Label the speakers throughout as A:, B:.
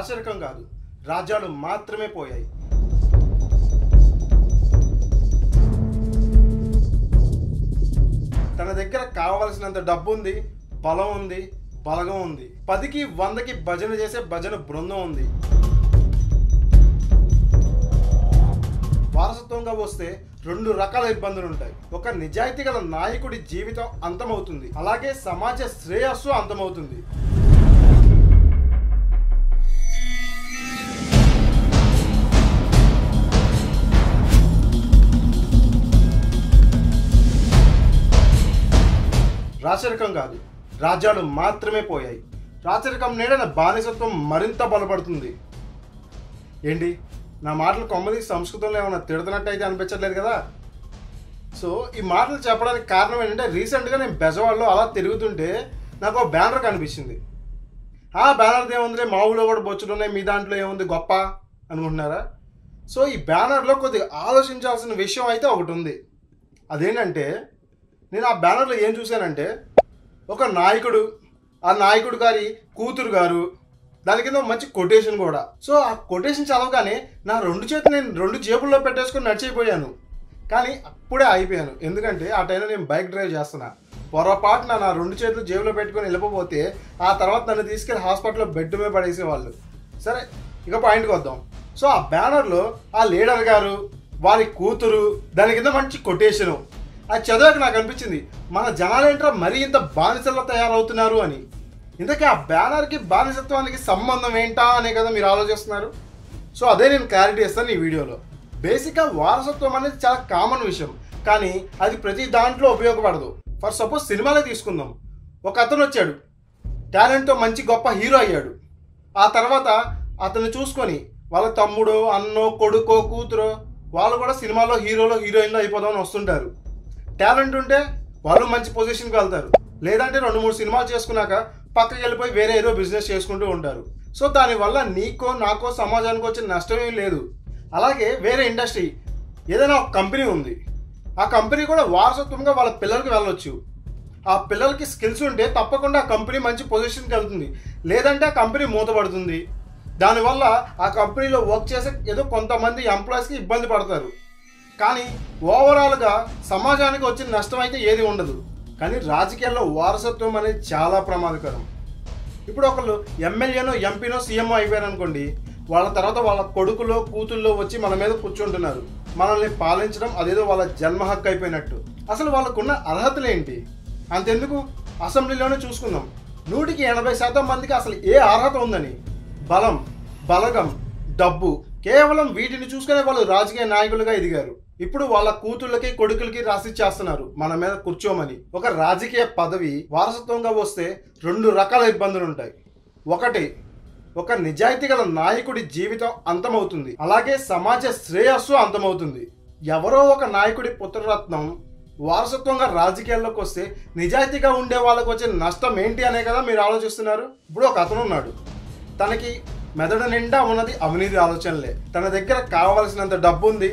A: రాచరికం కాదు. రాజ్యాలు మాత్రమే పోయాయి. తన దగ్గర కావలసినంత డబ్బు ఉంది బలం ఉంది బలగం ఉంది. పదికి వందకి భజన చేసే భజన బృందం ఉంది. వారసత్వంగా వస్తే రెండు రకాల ఇబ్బందులు ఉంటాయి ఒక నిజాయితీ గల నాయకుడి జీవితం అంతమవుతుంది. అలాగే సమాజ శ్రేయస్సు అంతమవుతుంది. రాచరికం కాదు. రాజ్యాలు మాత్రమే పోయాయి. రాచరికం నీడన బానిసత్వం మరింత బలపడుతుంది. ఏంటి? నా మాటలు కొమ్మది సంస్కృతంలో ఏమైనా తిడుతున్నట్టయితే అనిపించట్లేదు కదా? సో ఈ మాటలు చెప్పడానికి కారణం ఏంటంటే రీసెంట్గా నేను బెజవాడలో అలా తిరుగుతుంటే నాకు ఒక బ్యానర్ కనిపించింది. ఆ బ్యానర్ ఏముంది మా ఊళ్ళో కూడా బొచ్చులు ఉన్నాయి మీ దాంట్లో ఏముంది? గొప్ప అనుకుంటున్నారా? సో ఈ బ్యానర్లో కొద్దిగా ఆలోచించాల్సిన విషయం అయితే ఒకటి ఉంది. అదేంటంటే నేను ఆ బ్యానర్లో ఏం చూశానంటే ఒక నాయకుడు ఆ నాయకుడు గారి కూతురు గారు దాని కింద మంచి కొటేషన్ కూడా. సో ఆ కొటేషన్ చదవగానే నా రెండు చేతులు నేను రెండు జేబుల్లో పెట్టేసుకొని నడిచిపోయాను. కానీ అప్పుడే అయిపోయాను ఎందుకంటే ఆ టైంలో నేను బైక్ డ్రైవ్ చేస్తున్నా. పొరపాటున నా రెండు చేతులు జేబులో పెట్టుకొని వెళ్ళిపోతే ఆ తర్వాత నన్ను తీసుకెళ్ళి హాస్పిటల్లో బెడ్ మీద పడేసేవాళ్ళు. సరే ఇక పాయింట్కి వద్దాం. సో ఆ బ్యానర్లో ఆ లీడర్ గారు వారి కూతురు దాని కింద మంచి కొటేషను అది చదివాక నాకు అనిపించింది మన జనాలేంట్రా మరీ ఇంత బానిసల్లో తయారవుతున్నారు అని. ఇంతకీ ఆ బ్యానర్కి బానిసత్వానికి సంబంధం ఏంటా అనే కదా మీరు ఆలోచిస్తున్నారు? సో అదే నేను క్లారిటీ ఇస్తాను ఈ వీడియోలో. బేసిక్గా వారసత్వం అనేది చాలా కామన్ విషయం కానీ అది ప్రతి దాంట్లో ఉపయోగపడదు. ఫర్ సపోజ్ సినిమాలే తీసుకుందాం. ఒక అతను వచ్చాడు టాలెంట్తో మంచి గొప్ప హీరో అయ్యాడు. ఆ తర్వాత అతను చూసుకొని వాళ్ళ తమ్ముడు అన్నో కొడుకో కూతురో వాళ్ళు కూడా సినిమాలో హీరోలో హీరోయిన్లో అయిపోదామని వస్తుంటారు. టాలెంట్ ఉంటే వాళ్ళు మంచి పొజిషన్కి వెళ్తారు. లేదంటే రెండు మూడు సినిమాలు చేసుకున్నాక పక్కకి వెళ్ళిపోయి వేరే ఏదో బిజినెస్ చేసుకుంటూ ఉంటారు. సో దానివల్ల నీకో నాకో సమాజానికి వచ్చిన నష్టం ఏం లేదు. అలాగే వేరే ఇండస్ట్రీ ఏదైనా ఒక కంపెనీ ఉంది. ఆ కంపెనీ కూడా వారసత్వంగా వాళ్ళ పిల్లలకి వెళ్ళొచ్చు. ఆ పిల్లలకి స్కిల్స్ ఉంటే తప్పకుండా ఆ కంపెనీ మంచి పొజిషన్కి వెళ్తుంది. లేదంటే ఆ కంపెనీ మూతపడుతుంది. దానివల్ల ఆ కంపెనీలో వర్క్ చేసే ఏదో కొంతమంది ఎంప్లాయీస్కి ఇబ్బంది పడతారు. కానీ ఓవరాల్గా సమాజానికి వచ్చిన నష్టం అయితే ఏది ఉండదు. కానీ రాజకీయాల్లో వారసత్వం అనేది చాలా ప్రమాదకరం. ఇప్పుడు ఒకళ్ళు ఎమ్మెల్యేనో ఎంపీనో సీఎంఓ అయిపోయారు అనుకోండి వాళ్ళ తర్వాత వాళ్ళ కొడుకులో కూతుల్లో వచ్చి మన మీద కూర్చుంటున్నారు. మనల్ని పాలించడం అదేదో వాళ్ళ జన్మ హక్కు అయిపోయినట్టు. అసలు వాళ్ళకున్న అర్హతలు ఏంటి? అంతెందుకు? అసెంబ్లీలోనే చూసుకుందాం. నూటికి ఎనభై శాతం మందికి అసలు ఏ అర్హత ఉందని? బలం బలగం డబ్బు. కేవలం వీటిని చూసుకునే వాళ్ళు రాజకీయ నాయకులుగా ఎదిగారు. ఇప్పుడు వాళ్ళ కూతుళ్ళకి కొడుకులకి రాసి చేస్తున్నారు మన మీద కూర్చోమని. ఒక రాజకీయ పదవి వారసత్వంగా వస్తే రెండు రకాల ఇబ్బందులు ఉంటాయి. ఒకటి ఒక నిజాయితీ గల నాయకుడి జీవితం అంతమవుతుంది. అలాగే సమాజ శ్రేయస్సు అంతమవుతుంది. ఎవరో ఒక నాయకుడి పుత్రరత్నం వారసత్వంగా రాజకీయాల్లోకి వస్తే నిజాయితీగా ఉండే వాళ్ళకి వచ్చే నష్టం ఏంటి అనే కదా మీరు ఆలోచిస్తున్నారు? ఇప్పుడు ఒక అతను ఉన్నాడు. తనకి మెదడు నిండా ఉన్నది అవినీతి ఆలోచనలే. తన దగ్గర కావలసినంత డబ్బు ఉంది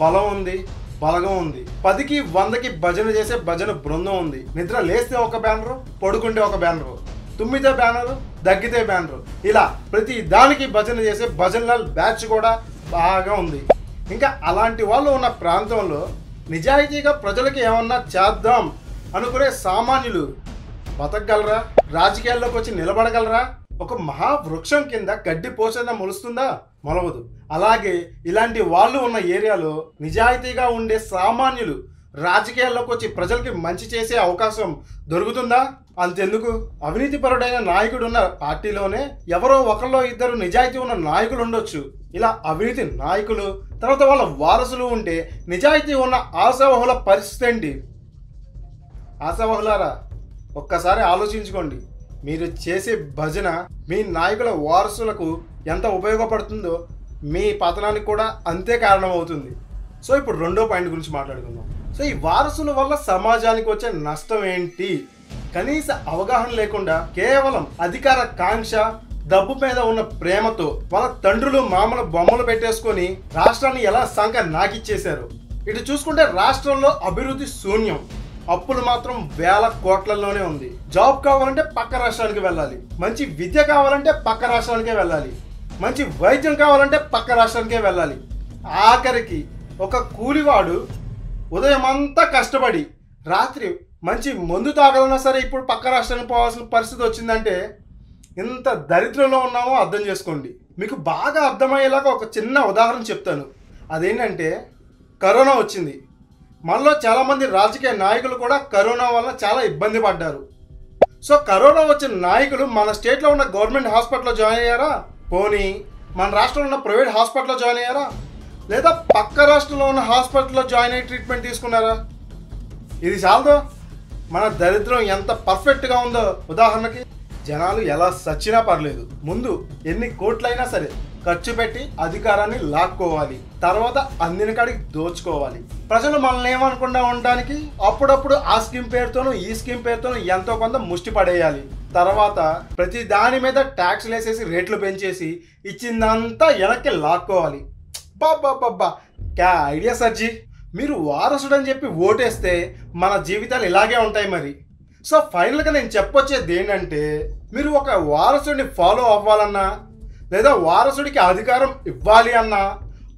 A: బలం ఉంది బలగం ఉంది. పదికి వందకి భజన చేసే భజన బృందం ఉంది. నిద్ర లేస్తే ఒక బ్యానరు పడుకుంటే ఒక బ్యానరు. తుమ్మితే బ్యానరు దగ్గితే బ్యానరు. ఇలా ప్రతి దానికి భజన చేసే భజనల బ్యాచ్ కూడా బాగా ఉంది. ఇంకా అలాంటి వాళ్ళు ఉన్న ప్రాంతంలో నిజాయితీగా ప్రజలకి ఏమన్నా చేద్దాం అనుకునే సామాన్యులు బతకగలరా? రాజకీయాల్లోకి వచ్చి నిలబడగలరా? ఒక మహావృక్షం కింద గడ్డి పోసేదా మొలుస్తుందా? మొలవదు. అలాగే ఇలాంటి వాళ్ళు ఉన్న ఏరియాలో నిజాయితీగా ఉండే సామాన్యులు రాజకీయాల్లోకి వచ్చి ప్రజలకి మంచి చేసే అవకాశం దొరుకుతుందా? అంతెందుకు? అవినీతిపరుడైన నాయకుడు ఉన్న పార్టీలోనే ఎవరో ఒకరిలో ఇద్దరు నిజాయితీ ఉన్న నాయకులు ఉండొచ్చు. ఇలా అవినీతి నాయకులు తర్వాత వాళ్ళ వారసులు ఉంటే నిజాయితీ ఉన్న ఆశావహుల పరిస్థితి ఏంటి? ఆశావహులారా ఒక్కసారి ఆలోచించుకోండి. మీరు చేసే భజన మీ నాయకుల వారసులకు ఎంత ఉపయోగపడుతుందో మీ పతనానికి కూడా అంతే కారణమవుతుంది. సో ఇప్పుడు రెండో పాయింట్ గురించి మాట్లాడుకుందాం. సో ఈ వారసుల వల్ల సమాజానికి వచ్చే నష్టం ఏంటి? కనీస అవగాహన లేకుండా కేవలం అధికార కాంక్ష డబ్బు మీద ఉన్న ప్రేమతో వాళ్ళ తండ్రులు మామల బొమ్మలు పెట్టేసుకొని రాష్ట్రాన్ని ఎలా సంఖ నాకిచ్చేశారు? ఇటు చూసుకుంటే రాష్ట్రంలో అభివృద్ధి శూన్యం. అప్పులు మాత్రం వేల కోట్లలోనే ఉంది. జాబ్ కావాలంటే పక్క రాష్ట్రానికి వెళ్ళాలి. మంచి విద్య కావాలంటే పక్క రాష్ట్రానికే వెళ్ళాలి. మంచి వైద్యం కావాలంటే పక్క రాష్ట్రానికే వెళ్ళాలి. ఆఖరికి ఒక కూలివాడు ఉదయం అంతా కష్టపడి రాత్రి మంచి మందు తాగాలన్నా సరే ఇప్పుడు పక్క రాష్ట్రానికి పోవాల్సిన పరిస్థితి వచ్చిందంటే ఇంత దరిద్రంలో ఉన్నామో అర్థం చేసుకోండి. మీకు బాగా అర్థమయ్యేలాగా ఒక చిన్న ఉదాహరణ చెప్తాను. అదేంటంటే కరోనా వచ్చింది. మనలో చాలామంది రాజకీయ నాయకులు కూడా కరోనా వల్ల చాలా ఇబ్బంది పడ్డారు. సో కరోనా వచ్చిన నాయకులు మన స్టేట్లో ఉన్న గవర్నమెంట్ హాస్పిటల్లో జాయిన్ అయ్యారా? పోనీ. మన రాష్ట్రంలో ఉన్న ప్రైవేట్ హాస్పిటల్లో జాయిన్ అయ్యారా? లేదా పక్క రాష్ట్రంలో ఉన్న హాస్పిటల్లో జాయిన్ అయ్యి ట్రీట్మెంట్ తీసుకున్నారా? ఇది చాలదో. మన దరిద్రం ఎంత పర్ఫెక్ట్గా ఉందో. ఉదాహరణకి జనాలు ఎలా సచ్చినా పర్లేదు. ముందు ఎన్ని కోట్లైనా సరే ఖర్చు పెట్టి అధికారాన్ని లాక్కోవాలి. తర్వాత అందిన కాడికి దోచుకోవాలి. ప్రజలు మనల్ని ఏమనకుండా ఉండడానికి అప్పుడప్పుడు ఆ స్కీమ్ పేరుతోనూ ఈ స్కీమ్ పేరుతోనూ ఎంతో కొంత ముష్టి పడేయాలి. తర్వాత ప్రతి దాని మీద ట్యాక్స్లు వేసేసి రేట్లు పెంచేసి ఇచ్చిందంతా వెనక్కి లాక్కోవాలి. బాబ్బా క్యా ఐడియా సర్జీ మీరు వారసుడు అని చెప్పి ఓటేస్తే మన జీవితాలు ఇలాగే ఉంటాయి మరి. సో ఫైనల్గా నేను చెప్పొచ్చేది ఏంటంటే మీరు ఒక వారసుడిని ఫాలో అవ్వాలన్నా లేదా వారసుడికి అధికారం ఇవ్వాలి అన్నా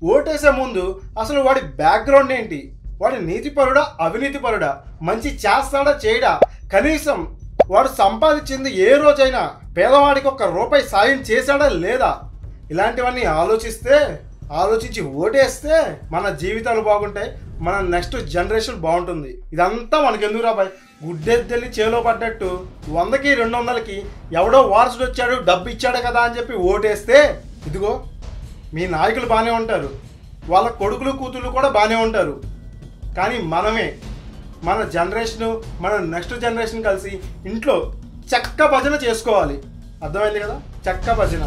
A: ఓటేసే ముందు అసలు వాడి బ్యాక్గ్రౌండ్ ఏంటి? వాడి నీతిపరుడా అవినీతిపరుడా? మంచి చేస్తాడా చేయడా? కనీసం వాడు సంపాదించింది ఏ రోజైనా పేదవాడికి ఒక్క రూపాయి సాయం చేశాడా లేదా? ఇలాంటివన్నీ ఆలోచిస్తే ఆలోచించి ఓటేస్తే మన జీవితాలు బాగుంటాయి మన నెక్స్ట్ జనరేషన్ బాగుంటుంది. ఇదంతా మనకి ఎందుకు రాబాయ్ గుడ్డెద్దెల్లి చేలో పడ్డట్టు వందకి రెండు వందలకి ఎవడో వారసుడు వచ్చాడు డబ్బు ఇచ్చాడు కదా అని చెప్పి ఓటేస్తే ఇదిగో మీ నాయకులు బాగానే ఉంటారు. వాళ్ళ కొడుకులు కూతుళ్ళు కూడా బాగానే ఉంటారు. కానీ మనమే మన జనరేషను మన నెక్స్ట్ జనరేషన్ కలిసి ఇంట్లో చెక్క భజన చేసుకోవాలి. అర్థమైంది కదా? చెక్క భజన